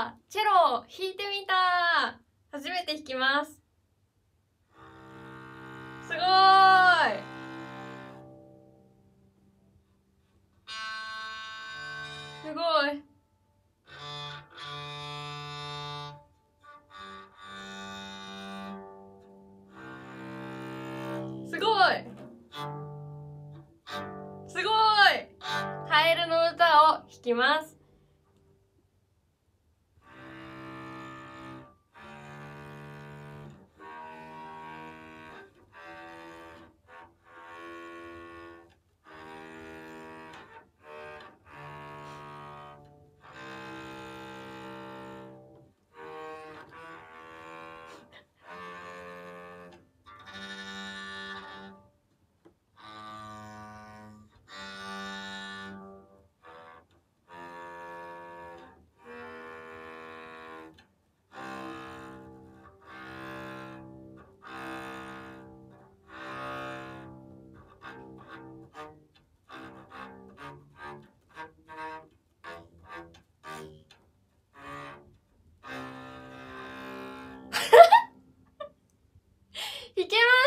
たチェロ弾いてみた。初めて弾きます。すごーい。すごい。すごい。すごい。カエルの歌を弾きます。いけま